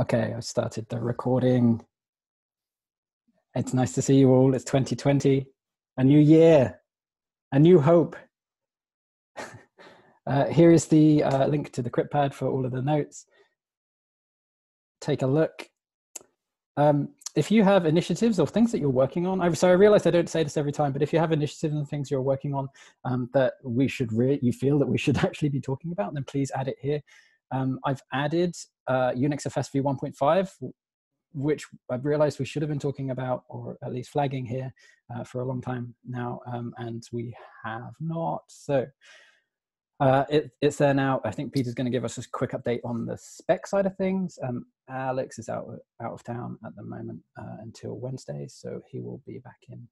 Okay, I started the recording. It's nice to see you all. It's 2020, a new year, a new hope. uh, here is the uh, link to the CryptPad for all of the notes. Take a look. Um, if you have initiatives or things that you're working on, I, so I realize I don't say this every time, but if you have initiatives and things you're working on um, that we should, re- you feel that we should actually be talking about, then please add it here. Um, I've added uh, UnixFS v1.5, which I've realized we should have been talking about, or at least flagging here uh, for a long time now, um, and we have not. So uh, it, it's there now. I think Peter's going to give us a quick update on the spec side of things. Um, Alex is out out of town at the moment uh, until Wednesday, so he will be back in.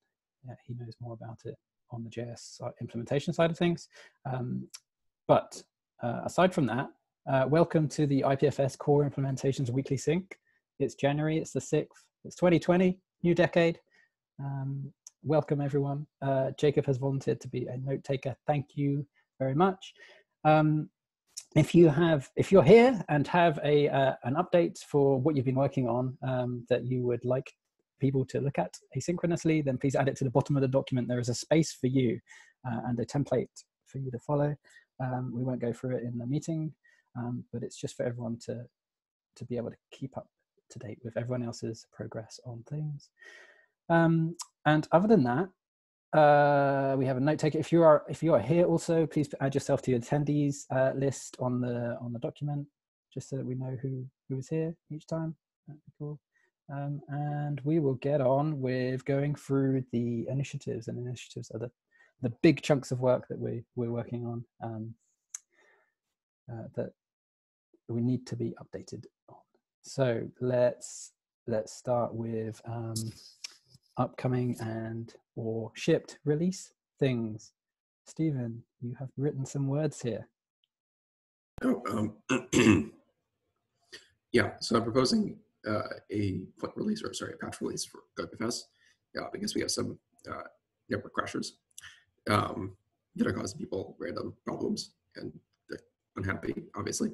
Yeah, he knows more about it on the JS implementation side of things. Um, but uh, aside from that, uh, welcome to the IPFS Core Implementations Weekly Sync. It's January, it's the 6th, it's 2020, new decade. Um, welcome everyone. Uh, Jacob has volunteered to be a note taker. Thank you very much. Um, if you have, if you're here and have a uh, an update for what you've been working on um, that you would like people to look at asynchronously, then please add it to the bottom of the document. There is a space for you uh, and a template for you to follow. Um, we won't go through it in the meeting, um, but it's just for everyone to to be able to keep up to date with everyone else's progress on things. Um, and other than that, uh, we have a note taker. If you are if you are here, also please add yourself to the attendees uh, list on the on the document, just so that we know who who is here each time. That'd be cool. Um, and we will get on with going through the initiatives and initiatives are the the big chunks of work that we we're working on um, uh, that we need to be updated on. So let's let's start with um, upcoming and or shipped release things. Stephen, you have written some words here. Oh, um, yeah. So I'm proposing uh, a foot release, or sorry, a patch release for Go IPFS, yeah, because we have some uh, network crashers um, that are causing people random problems and unhappy, obviously.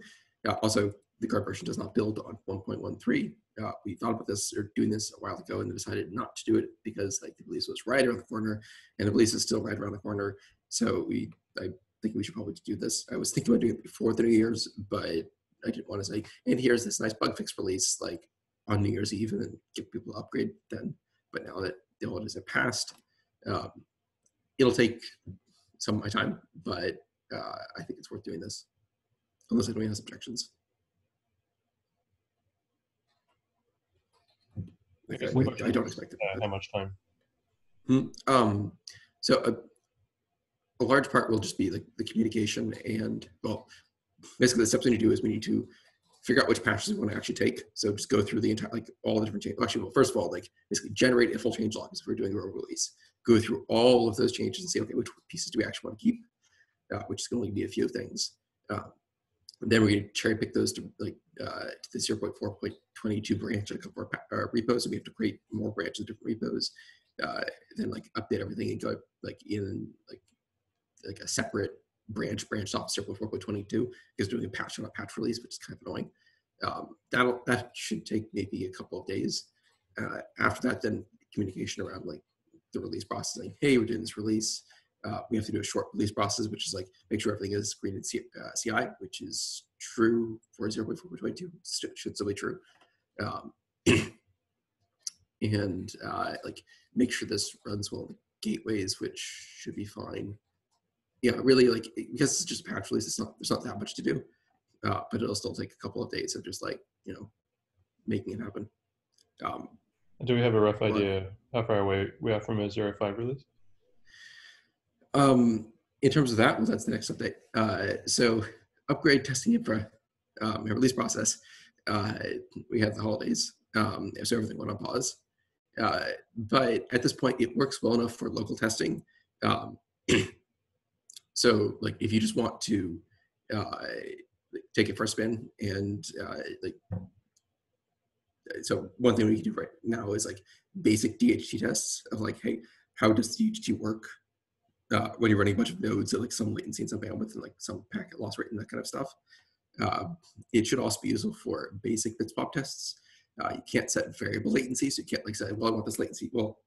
Uh, also, the version does not build on 1.13. Uh, we thought about this or doing this a while ago and decided not to do it because like the release was right around the corner and the release is still right around the corner. So we, I think we should probably do this. I was thinking about doing it before the New Year's, but I didn't want to say, and here's this nice bug fix release like on New Year's Eve and give people upgrade then. But now that the holidays have passed, um, it'll take some of my time, but uh, I think it's worth doing this unless anyone has objections. I, I, I don't expect it. Uh, how much time? Hmm, um, so a, a, large part will just be like the communication and well, basically the steps we need to do is we need to figure out which patches we want to actually take. So just go through the entire like all the different changes. Actually, well, first of all, like basically generate a full change log if we're doing a release. Go through all of those changes and say, okay, which pieces do we actually want to keep? Uh, which is going to be a few things. Uh, then we're going to cherry pick those to like uh, to the 0.4.22 branch, and a couple of repos. and we have to create more branches different repos. Uh, then like update everything and go like in like like a separate branch branch off 0.4.22 because doing a patch on a patch release, which is kind of annoying. Um, that'll that should take maybe a couple of days. Uh, after that, then communication around like the release processing. Hey, we're doing this release uh, we have to do a short release process, which is like make sure everything is green in C, uh, CI, which is true for 0.4.22, should still be true. Um, and uh, like make sure this runs well in gateways, which should be fine. Yeah, really like because it's just a patch release, it's not there's not that much to do, uh, but it'll still take a couple of days of just like you know making it happen. Um, do we have a rough idea how far away we are from a 0.5 release? Um, in terms of that, well, that's the next update. Uh, so upgrade testing infra, um, release process. Uh, we had the holidays, um, so everything went on pause. Uh, but at this point, it works well enough for local testing. Um, so, like, if you just want to uh, take it for a spin, and uh, like, so one thing we can do right now is like basic DHT tests of like, hey, how does DHT work uh, when you're running a bunch of nodes at like some latency and some bandwidth and like some packet loss rate and that kind of stuff. Uh, it should also be useful for basic BitSwap tests. Uh, you can't set variable latency, so you can't like say, well, I want this latency. Well,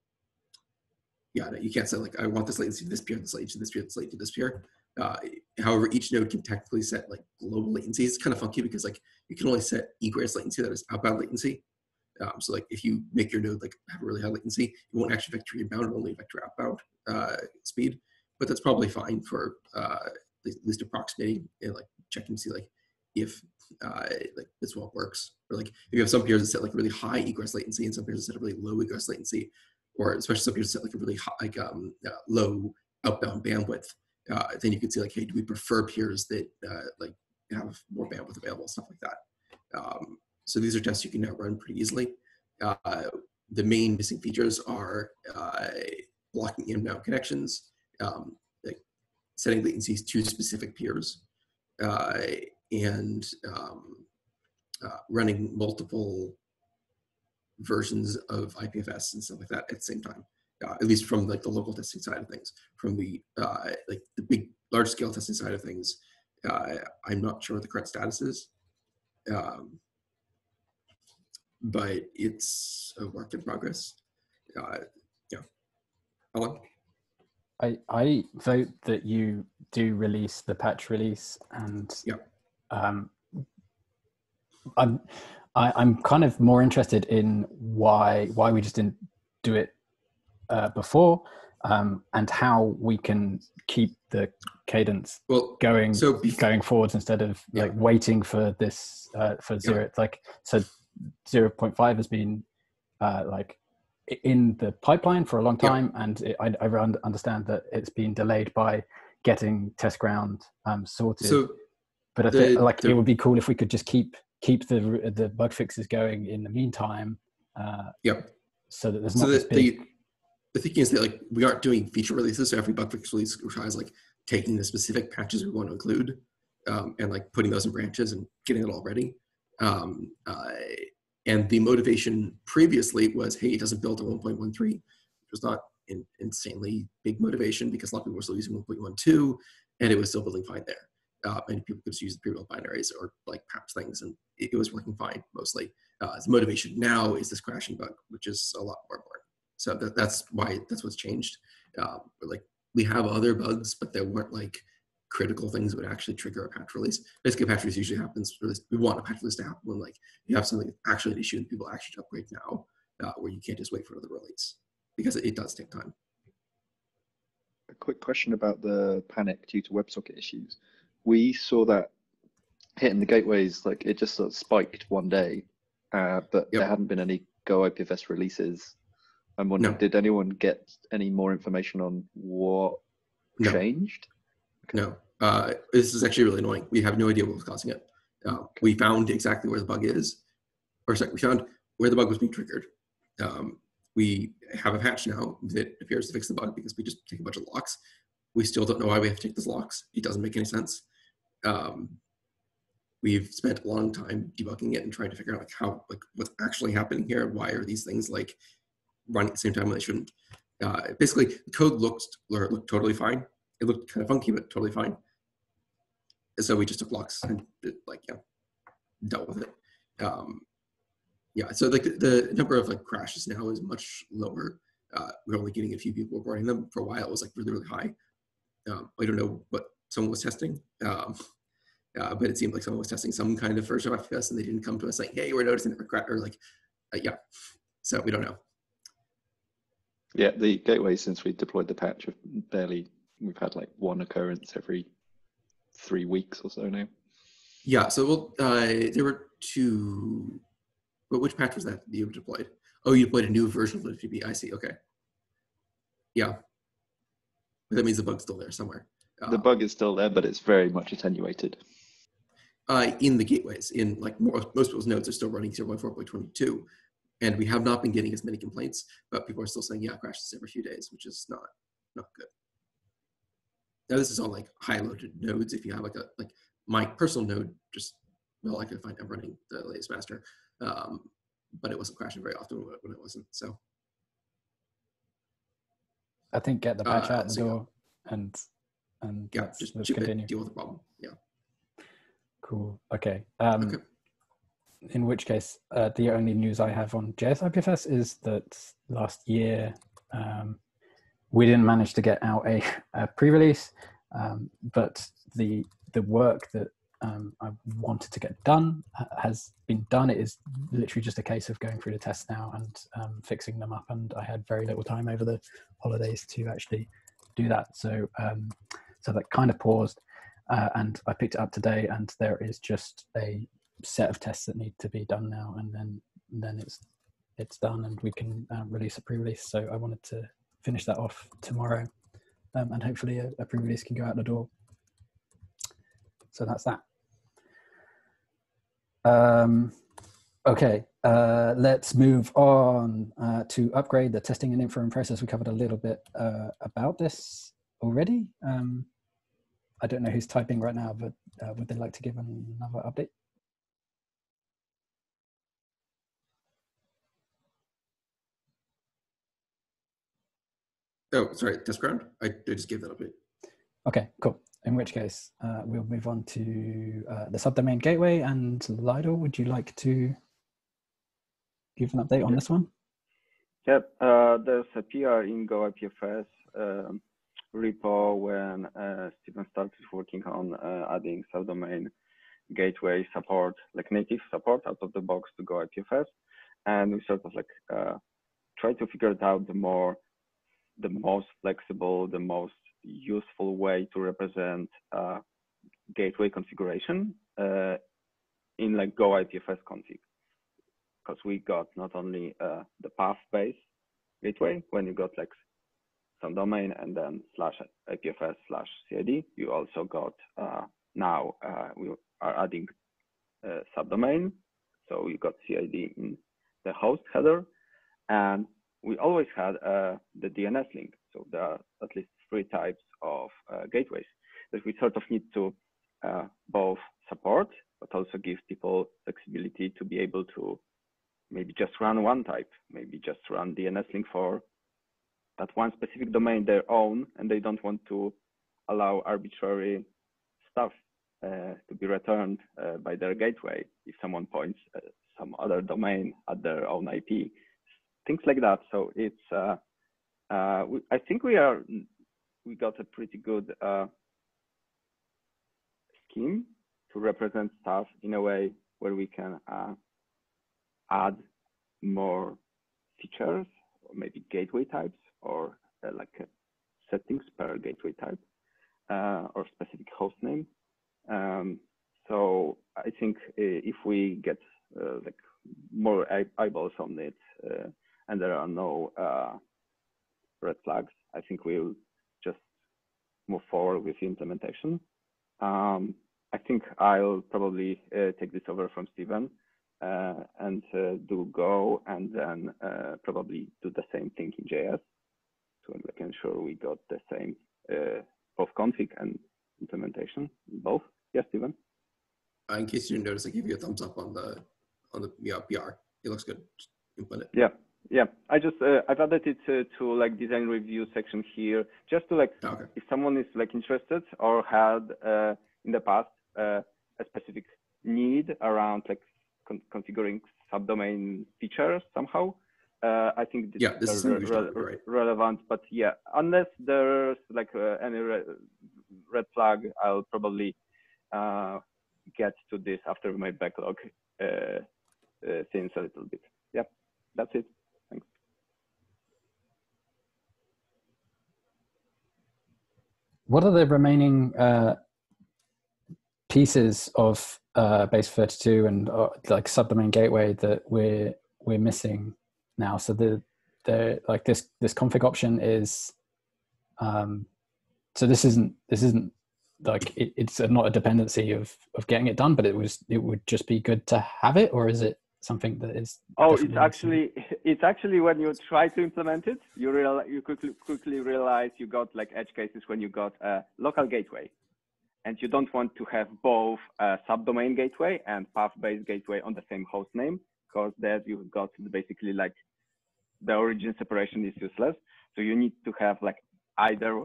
yeah, no, you can't say like, I want this latency to this peer, this latency to this peer, this latency to this peer. Uh, however, each node can technically set like global latency. It's kind of funky because like you can only set egress latency, that is outbound latency. Um, so like if you make your node like have a really high latency, it won't actually vector inbound, it only vector outbound uh, speed. But that's probably fine for uh, at least approximating and like checking to see like if uh, like this well works. Or like if you have some peers that set like really high egress latency and some peers that set a really low egress latency, or especially some peers that set like a really high, like um, uh, low outbound bandwidth, uh, then you can see like, hey, do we prefer peers that uh, like have more bandwidth available, stuff like that. Um, so these are tests you can now run pretty easily. Uh, the main missing features are uh, blocking inbound connections, um, like setting latencies to specific peers, uh, and um, uh, running multiple versions of IPFS and stuff like that at the same time. Uh, at least from like the local testing side of things. From the uh, like the big large scale testing side of things, uh, I'm not sure what the current status is, um, but it's a work in progress. Uh, yeah, Alan. I, I vote that you do release the patch release and yeah. um, I'm I, I'm kind of more interested in why why we just didn't do it uh, before um, and how we can keep the cadence well, going so going forwards instead of yeah. like waiting for this uh, for zero. Yeah. Like so, zero point five has been uh, like in the pipeline for a long time, yeah. and it, I, I, understand that it's been delayed by getting test ground um, sorted. So but I think like the, it would be cool if we could just keep keep the the bug fixes going in the meantime. Uh, yep. So that there's not so this big the thinking is that like we aren't doing feature releases, so every bug fix release requires like taking the specific patches we want to include um, and like putting those in branches and getting it all ready. Um, uh, and the motivation previously was, hey, it doesn't build to 1.13, which was not an insanely big motivation because a lot of people were still using 1.12, and it was still building fine there. Uh, and people could just use the pre-built binaries or like patch things, and it, it was working fine mostly. Uh, the motivation now is this crashing bug, which is a lot more important. So that, that's why that's what's changed. Uh, like we have other bugs, but there weren't like critical things would actually trigger a patch release. Basically, a patch release usually happens. we want a patch release to happen when like you have something actually an issue and people actually upgrade now, uh, where you can't just wait for another release because it, it does take time. A quick question about the panic due to WebSocket issues. We saw that hitting the gateways, like it just sort of spiked one day, uh, but yep. there hadn't been any Go IPFS releases I'm wondering, no. did anyone get any more information on what no. changed? No. Uh, this is actually really annoying. We have no idea what was causing it. Uh. We found exactly where the bug is, or sorry, we found where the bug was being triggered. Um, we have a patch now that appears to fix the bug because we just take a bunch of locks. We still don't know why we have to take those locks. It doesn't make any sense. Um, we've spent a long time debugging it and trying to figure out like how like what's actually happening here. Why are these things like running at the same time when they shouldn't. Uh, basically, the code looked looked totally fine. It looked kind of funky, but totally fine. So we just took locks and like yeah, dealt with it. Um, yeah, so like the, the, number of like crashes now is much lower. Uh, we're only getting a few people reporting them. For a while, it was like really really high. Um, I don't know what someone was testing, um, uh, but it seemed like someone was testing some kind of version of IPFS, and they didn't come to us like, "Hey, we're noticing a crash," or like, uh, yeah. So we don't know. Yeah, the gateway since we deployed the patch have barely we've had like one occurrence every three weeks or so now. Yeah, so well, uh, there were two. But which patch was that you deployed? Oh, you deployed a new version of libp2p. I see. Okay. Yeah. But that means the bug's still there somewhere. Uh, the bug is still there, but it's very much attenuated. Uh, in the gateways, in like more, most people's nodes are still running 0.4.22, and we have not been getting as many complaints, but people are still saying, yeah, crashes every few days, which is not not good. Now this is on like high loaded nodes. If you have like a like my personal node, just well, I could find I'm running the latest master, um, but it wasn't crashing very often when it wasn't. So I think get the patch uh, out the so door yeah. and and yeah, just continue. deal with the problem. Yeah. Cool. Okay. Um, Okay. In which case, uh, the only news I have on JS IPFS is that last year um, we didn't manage to get out a, a pre-release, um, but the the work that um, I wanted to get done has been done. It is literally just a case of going through the tests now and um, fixing them up. And I had very little time over the holidays to actually do that. So um, so that kind of paused. Uh, and I picked it up today, and there is just a set of tests that need to be done now, and then then it's it's done, and we can uh, release a pre-release. So I wanted to finish that off tomorrow, um, and hopefully a, a pre-release can go out the door. So that's that. Um, okay, uh, let's move on uh, to upgrade the testing and inference process. We covered a little bit uh, about this already. Um, I don't know who's typing right now, but uh, would they like to give another update? Oh, sorry, test ground. I, I just gave that update. Okay, cool. In which case, uh, we'll move on to uh, the subdomain gateway. And Lidel, would you like to give an update on this one? Yep, uh, there's a PR in Go IPFS um, repo when uh, Stephen started working on uh, adding subdomain gateway support, like native support out of the box to Go IPFS. And we sort of like uh, try to figure it out the more, the most flexible, the most useful way to represent gateway configuration uh, in like Go IPFS config. Because we got not only uh, the path-based gateway when you got like some domain and then slash IPFS slash CID, you also got uh, now uh, we are adding uh, subdomain, so you got CID in the host header, and we always had uh, the DNS link. So there are at least three types of uh, gateways that we sort of need to both support, but also give people flexibility to be able to maybe just run one type, maybe just run DNS link for that one specific domain their own, and they don't want to allow arbitrary stuff uh, to be returned uh, by their gateway if someone points uh, some other domain at their own IP, things like that. So it's, uh, uh, we, I think we are, we got a pretty good uh, scheme to represent stuff in a way where we can add more features or maybe gateway types or uh, like uh, settings per gateway type uh, or specific host name. Um, so I think if we get uh, like more eyeballs on it and there are no red flags, I think we'll just move forward with the implementation. Um, I think I'll probably uh, take this over from Stephen uh, and uh, do Go and then uh, probably do the same thing in JS to like sure we got the same uh, both config and implementation both. Yes, Stephen. Uh, in case you didn't notice, I gave you a thumbs up on the on the yeah, PR. It looks good. Implement it. Yeah, yeah. I just uh, I've added it to, to like design review section here, just to like Okay. if someone is like interested or had uh, in the past uh, a specific need around like con configuring subdomain features somehow. Uh, I think this Yeah, this is re relevant, but yeah, unless there's like uh, any re red flag, I'll probably uh, get to this after my backlog uh, uh, thins a little bit. Yeah, that's it. What are the remaining uh, pieces of uh, base 32 and uh, like subdomain gateway that we're we're missing now? So the the like this this config option is um, so this isn't this isn't like it, it's not a dependency of of getting it done, but it was it would just be good to have it, or is it something that is? Oh, it's actually it's actually when you try to implement it, you real you quickly quickly realize you got like edge cases when you got a local gateway, and you don't want to have both a subdomain gateway and path-based gateway on the same host name, because there you've got basically like the origin separation is useless. So you need to have like either.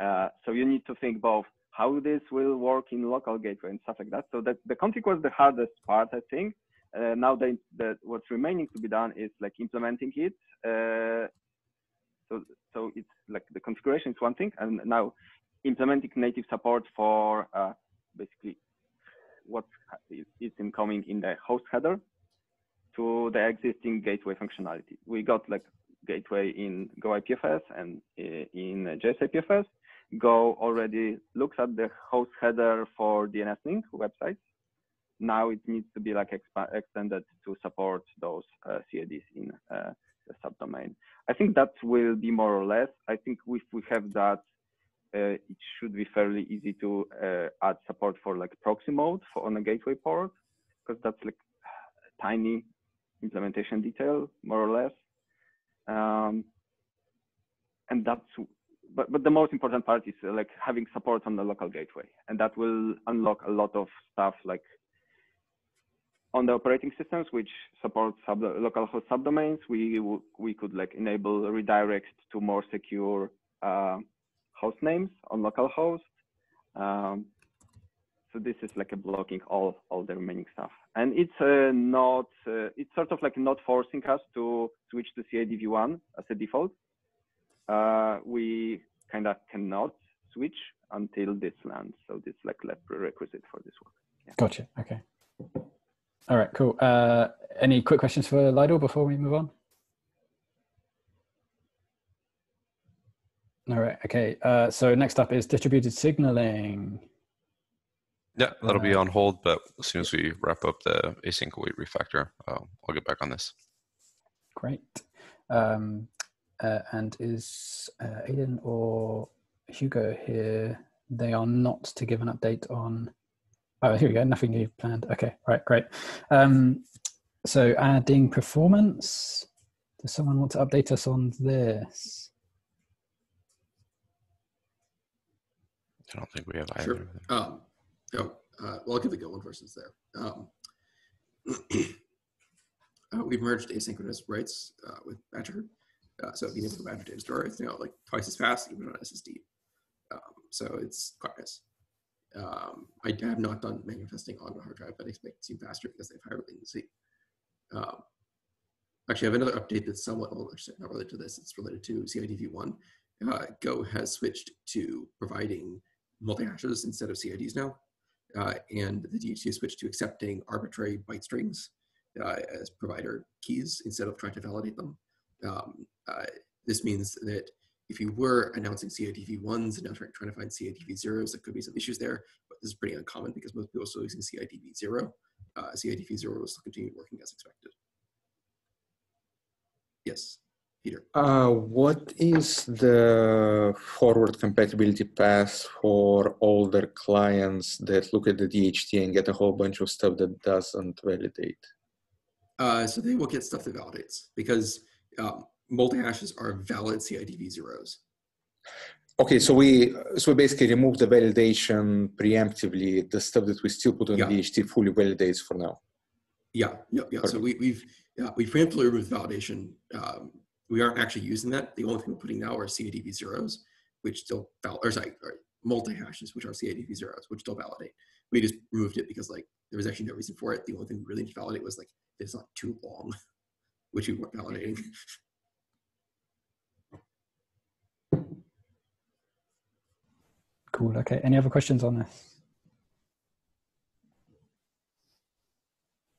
Uh, so you need to think both how this will work in local gateway and stuff like that. So that the config was the hardest part, I think. Uh, now that what's remaining to be done is like implementing it. Uh, so so it's like the configuration is one thing, and now implementing native support for uh, basically what is incoming in the host header to the existing gateway functionality. We got like gateway in Go IPFS and in in JSIPFS. Go already looks at the host header for DNS link websites. Now it needs to be like extended to support those uh, CIDs in uh, the subdomain. I think that will be more or less. I think if we have that, uh, it should be fairly easy to uh, add support for like proxy mode for on a gateway port, because that's like tiny implementation detail, more or less. Um, and that's, but, but the most important part is uh, like having support on the local gateway. And that will unlock a lot of stuff like on the operating systems, which support sub localhost subdomains, we we could like enable redirects to more secure uh, host names on localhost. Um, so this is like a blocking all all the remaining stuff, and it's uh, not uh, it's sort of like not forcing us to switch to CIDV1 as a default. Uh, we kind of cannot switch until this lands, so this like prerequisite for this work. Yeah. Gotcha. Okay. All right, cool. Uh, any quick questions for Lidel before we move on? All right, okay. Uh, so next up is distributed signaling. Yeah, that'll be uh, on hold, but as soon as we wrap up the async await refactor, uh, I'll get back on this. Great. Um, uh, and is uh, Aiden or Hugo here? They are not to give an update on Oh, here we go. Nothing new planned. Okay, right, great. Um, so adding performance. Does someone want to update us on this? I don't think we have either. Sure. Um, oh, uh, well, I'll give the Go one versus there. Um, uh, we've merged asynchronous writes uh, with Badger. Uh, so being able to Badger data store, it's you know, like twice as fast, even on SSD. Um, so it's quite nice. Um, I have not done manifesting on a hard drive, but I expect it to seem faster because they have higher latency. Um, actually, I have another update that's somewhat well, not related to this. It's related to CIDV1. Uh, Go has switched to providing multi-hashes instead of CIDs now. Uh, and the DHT has switched to accepting arbitrary byte strings uh, as provider keys instead of trying to validate them. Um, uh, this means that if you were announcing CIDV1s and now trying, trying to find CIDV0s, there could be some issues there, but this is pretty uncommon because most people are still using CIDV0. Uh, CIDV0 will still continue working as expected. Yes, Peter. Uh, what is the forward compatibility path for older clients that look at the DHT and get a whole bunch of stuff that doesn't validate? Uh, so they will get stuff that validates because um, multi-hashes are valid CIDV zeros. Okay, so we so we basically remove the validation preemptively. The stuff that we still put on yeah. DHT fully validates for now. Yeah, yeah, yeah. So we, we've yeah, we preemptively removed validation. Um, we aren't actually using that. The only thing we're putting now are CIDV zeros, which still valid, or sorry, multi hashes, which are CIDV zeros, which still validate. We just removed it because like there was actually no reason for it. The only thing we really need to validate was like it's not too long, which we weren't validating. Cool. Okay. Any other questions on this?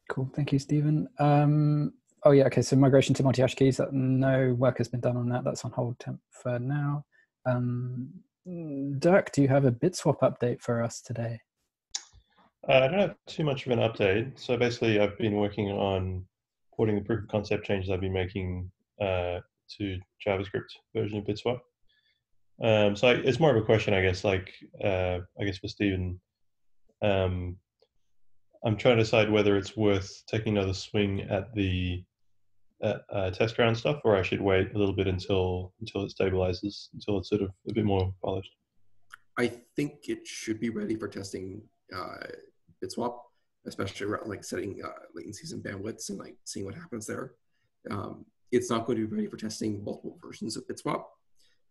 Cool. Thank you, Stephen. Um, oh yeah. Okay. So migration to multi-hash keys. That no work has been done on that. That's on hold temp for now. Um, Dirk, do you have a BitSwap update for us today? Uh, I don't have too much of an update. So basically, I've been working on porting the proof of concept changes I've been making uh, to JavaScript version of BitSwap. Um, so I, it's more of a question, I guess. Like, uh, I guess for Stephen, um, I'm trying to decide whether it's worth taking another swing at the uh, test ground stuff, or I should wait a little bit until until it stabilizes, until it's sort of a bit more polished. I think it should be ready for testing uh, BitSwap, especially around like setting uh, latencies and bandwidths and like seeing what happens there. Um, it's not going to be ready for testing multiple versions of BitSwap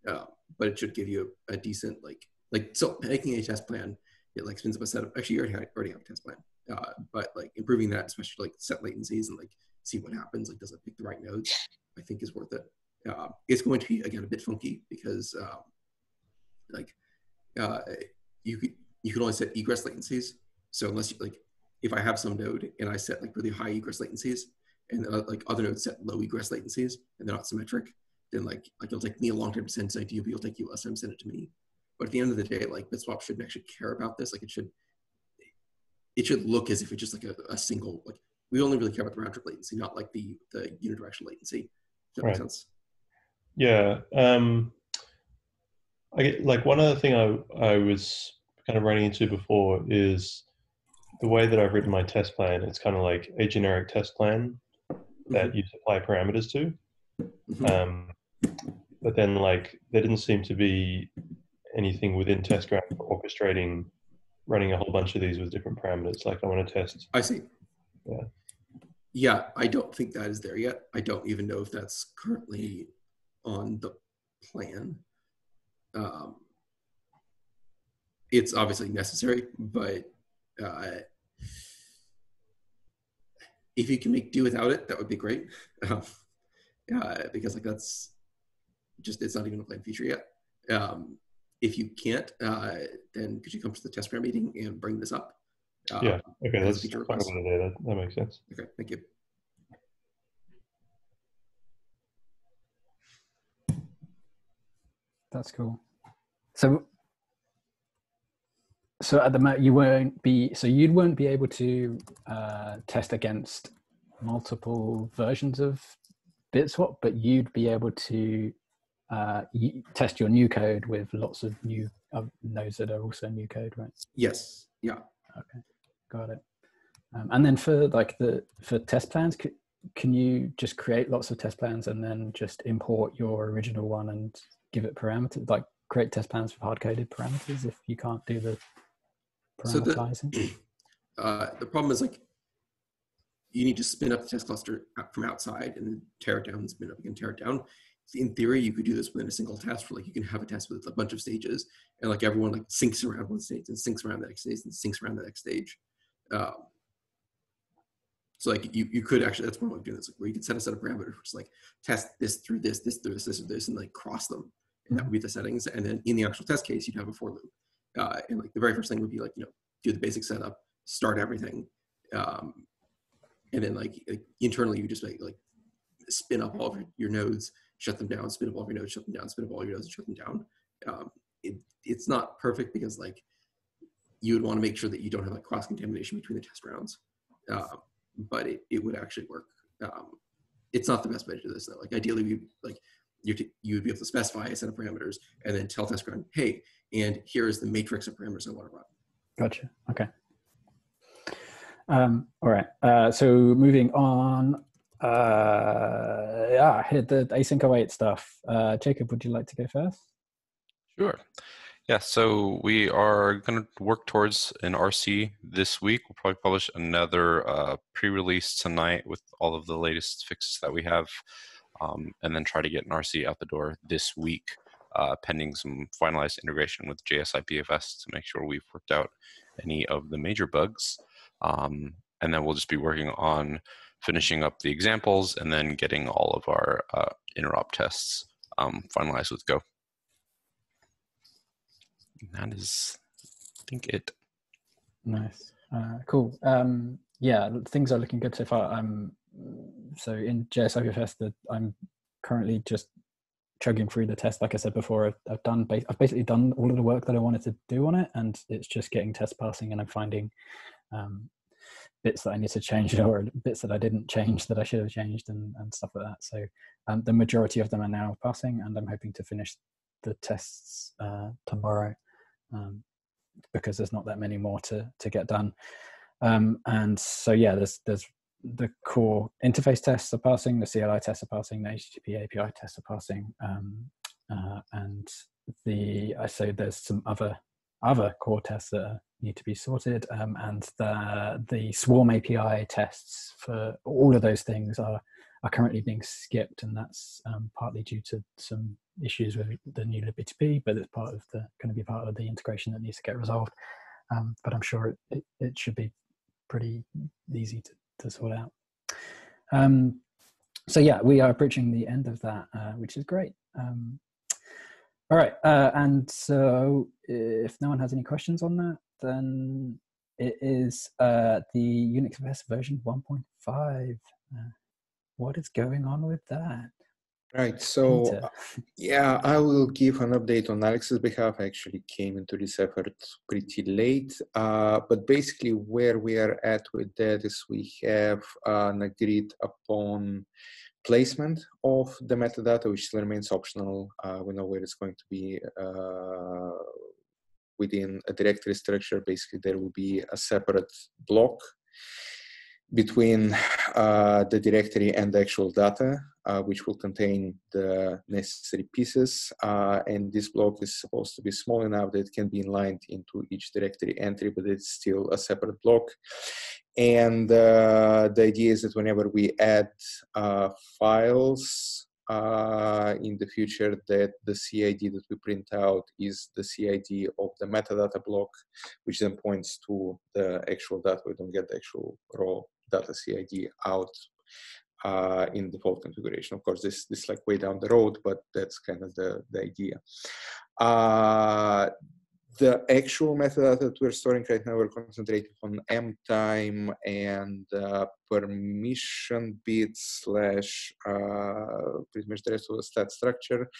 uh, but it should give you a, a, decent like like so making a test plan it like spins up a set of actually you already have, already have a test plan uh, but like improving that especially like set latencies and like see what happens like does it pick the right nodes i think is worth it. Uh, it's going to be again a bit funky because um, like uh, you could you can only set egress latencies. So unless you like if i have some node and i set like really high egress latencies and uh, like other nodes set low egress latencies and they're not symmetric then like like it'll take me a long time to send to you, but it'll take you less time to send it to me. But at the end of the day, like BitSwap shouldn't actually care about this. Like it should, it should look as if it's just like a, a single. Like we only really care about the round trip latency, not like the the unidirectional latency. Does that right. make sense? Yeah. Um, I get like one other thing I I was kind of running into before is the way that I've written my test plan. It's kind of like a generic test plan that mm-hmm. you supply parameters to. Mm-hmm. Um, but then like there didn't seem to be anything within testground for orchestrating running a whole bunch of these with different parameters. Like I want to test. I see. Yeah. Yeah, I don't think that is there yet. I don't even know if that's currently on the plan. Um, it's obviously necessary, but uh, if you can make do without it, that would be great. Uh, because like that's just it's not even a planned feature yet. Um, if you can't, uh, then could you come to the testground meeting and bring this up? Uh, yeah. Okay. That's feature request. That, that makes sense. Okay. Thank you. That's cool. So, so at the moment you won't be, so you won't be able to uh, test against multiple versions of BitSwap, but you'd be able to uh, test your new code with lots of new uh, nodes that are also new code, right? Yes. Yeah. Okay. Got it. Um, and then for like the for test plans, can you just create lots of test plans and then just import your original one and give it parameters, like create test plans with hard coded parameters if you can't do the parameterizing? So the, uh, the problem is like you need to spin up the test cluster from outside and tear it down spin up again, tear it down. In theory, you could do this within a single test for like you can have a test with a bunch of stages and like everyone like syncs around one stage and syncs around the next stage and syncs around the next stage. Um, so like you, you could actually that's one way of doing this, like where you could set a set of parameters, which is like test this through this, this through this, this, this, and like cross them. And that would be the settings. And then in the actual test case, you'd have a for loop. Uh, and like the very first thing would be like, you know, do the basic setup, start everything, um, and then like, like internally you just like, like spin up all of your nodes, shut them down, spin up all of your nodes, shut them down, spin up all your nodes, shut them down. Um, it, it's not perfect because like you would want to make sure that you don't have like cross contamination between the test rounds, uh, but it, it would actually work. Um, it's not the best way to do this though. Like ideally, we like you you would be able to specify a set of parameters and then tell test ground, hey, and here is the matrix of parameters I want to run. Gotcha. Okay. Um, all right. Uh, so moving on. Uh, yeah, hit the async await stuff. Uh, Jacob, would you like to go first? Sure. Yeah, so we are going to work towards an RC this week. We'll probably publish another uh, pre-release tonight with all of the latest fixes that we have, um, and then try to get an RC out the door this week, uh, pending some finalized integration with JSIPFS to make sure we've worked out any of the major bugs. Um, and then we'll just be working on finishing up the examples and then getting all of our uh, interop tests um, finalized with Go. That is, I think, it. Nice. Uh, cool. Um, yeah, things are looking good so far. I'm so in JSIPFS that I'm currently just chugging through the test. Like I said before, I've, I've done I've basically done all of the work that I wanted to do on it, and it's just getting test passing, and I'm finding um, bits that I need to change or bits that I didn't change that I should have changed and, and stuff like that. So um, the majority of them are now passing, and I'm hoping to finish the tests uh, tomorrow um, because there's not that many more to to get done. Um, and so yeah, there's there's the core interface tests are passing, the CLI tests are passing, the HTTP API tests are passing, um, uh, and the I say there's some other other core tests that need to be sorted, um, and the the Swarm API tests for all of those things are are currently being skipped, and that's um, partly due to some issues with the new libp2p, but it's part of the going to be part of the integration that needs to get resolved. Um, but I'm sure it, it, it, should be pretty easy to, to sort out. Um, so yeah, we are approaching the end of that, uh, which is great. Um, all right, uh, and so if no one has any questions on that, then it is uh, the UnixFS version 1.5. Uh, what is going on with that? Right. So, uh, yeah, I will give an update on Alex's behalf. I actually came into this effort pretty late. Uh, but basically, where we are at with that is we have an agreed upon placement of the metadata, which still remains optional. Uh, we know where it's going to be uh, within a directory structure. Basically, there will be a separate block between uh, the directory and the actual data, uh, which will contain the necessary pieces. Uh, and this block is supposed to be small enough that it can be inlined into each directory entry, but it's still a separate block. And uh, the idea is that whenever we add uh, files uh, in the future that the CID that we print out is the CID of the metadata block, which then points to the actual data. We don't get the actual raw data CID out uh, in default configuration. Of course, this this like way down the road, but that's kind of the, the idea. Uh, the actual metadata that we're storing right now, we're concentrating on M time and uh, permission bits slash uh, pretty much the rest of the stat structure.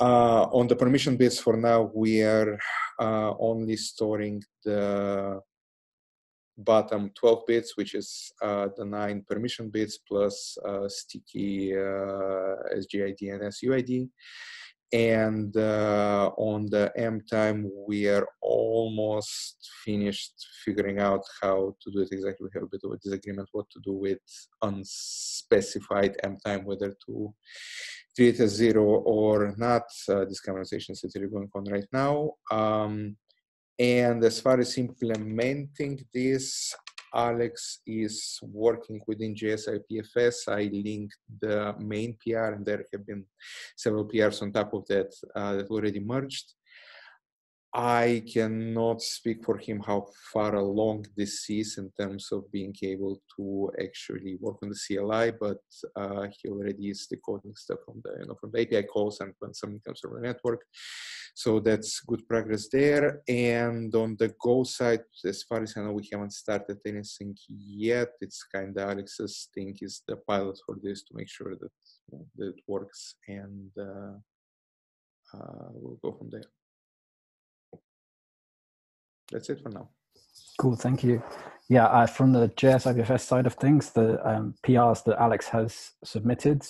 Uh, on the permission bits for now, we are uh, only storing the bottom 12 bits, which is uh, the nine permission bits plus uh, sticky SGID and SUID. And uh, on the M time, we are almost finished figuring out how to do it exactly. We have a bit of a disagreement what to do with unspecified M time, whether to treat as zero or not. Uh, this conversation is literally going on right now. Um, and as far as implementing this, Alex is working within JS I linked the main PR, and there have been several PRs on top of that uh, that already merged. I cannot speak for him how far along this is in terms of being able to actually work on the CLI, but uh, he already is decoding stuff from the you know from the API calls and when something comes from the network. So that's good progress there. And on the Go side, as far as I know, we haven't started anything yet. It's kind of Alex's thing is the pilot for this to make sure that, that it works, and uh, uh, we'll go from there that's it for now. Cool, thank you. Yeah, uh, from the JS IPFS side of things, the um, PRs that Alex has submitted,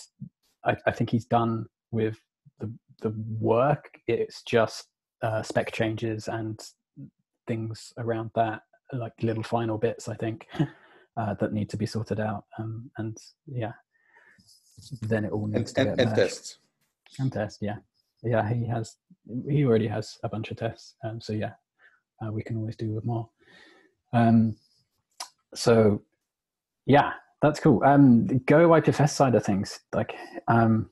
I, I, think he's done with the, the work. It's just uh, spec changes and things around that, like little final bits, I think, uh, that need to be sorted out. Um, and yeah, then it all needs and, to and, get and tests. And test, yeah. Yeah, he has, he already has a bunch of tests. Um, so yeah, uh, we can always do with more. Um, so yeah, that's cool. Um, Go IPFS side of things, like, um,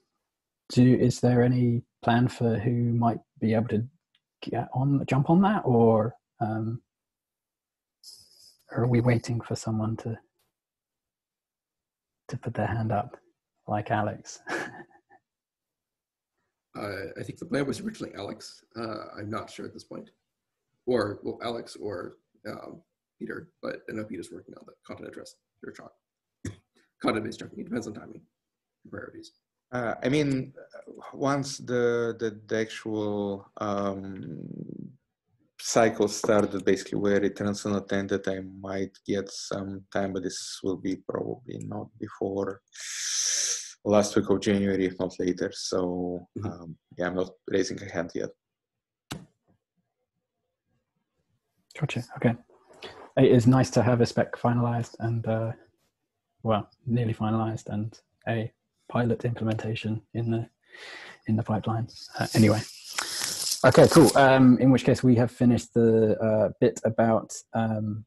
do is there any plan for who might be able to get on, jump on that, or um, are we waiting for someone to to put their hand up, like Alex? uh, I think the plan was originally Alex. Uh, I'm not sure at this point or well, Alex or um, Peter, but I know Peter's working on the content address. Your chalk. content based chunking. It depends on timing and priorities. Uh, I mean, once the the, the actual um, cycle started, basically where it turns unattended, I might get some time, but this will be probably not before last week of January, if not later. So mm-hmm. um, yeah, I'm not raising a hand yet. Gotcha. Okay. It is nice to have a spec finalized and, uh, well, nearly finalized and a pilot implementation in the in the pipeline. Uh, anyway, Okay, cool. Um, in which case, we have finished the uh, bit about um,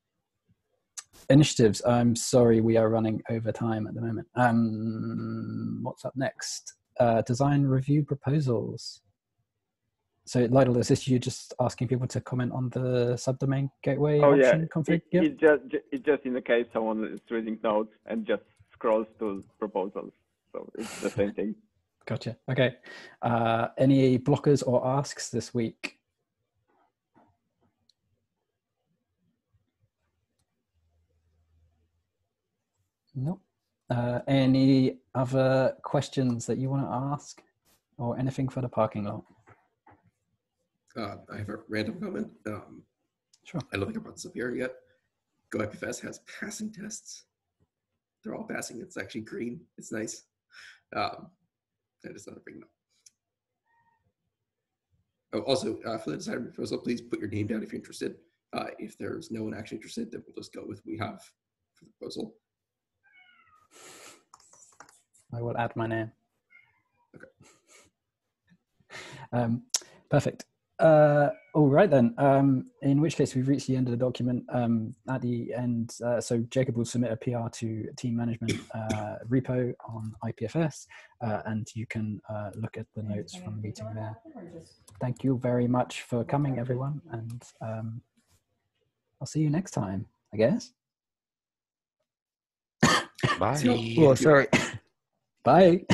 initiatives. I'm sorry, we are running over time at the moment. Um, what's up next? Uh, design review proposals. So, Lidel, is this you just asking people to comment on the subdomain gateway oh, yeah. config? It, yeah. It just, it just in the case someone is reading notes and just scrolls to proposals. So it's the same thing. Gotcha. Okay. Uh, any blockers or asks this week? Nope. Uh, any other questions that you want to ask or anything for the parking lot? Uh, I have a random comment. Um, sure. I don't think I brought this up here yet. Go IPFS has passing tests. They're all passing. It's actually green. It's nice. Um, I just thought I'd bring it up. Oh, also, uh, for the design proposal, please put your name down if you're interested. Uh, if there's no one actually interested, then we'll just go with we have for the proposal. I will add my name. Okay. Um, perfect. Uh, all right then. Um, in which case, we've reached the end of the document. Um, at the end, uh, so Jacob will submit a PR to team management uh, repo on IPFS, uh, and you can uh, look at the notes from the meeting there. Thank you very much for coming, everyone, and um, I'll see you next time. I guess. Bye. oh, sorry. Bye.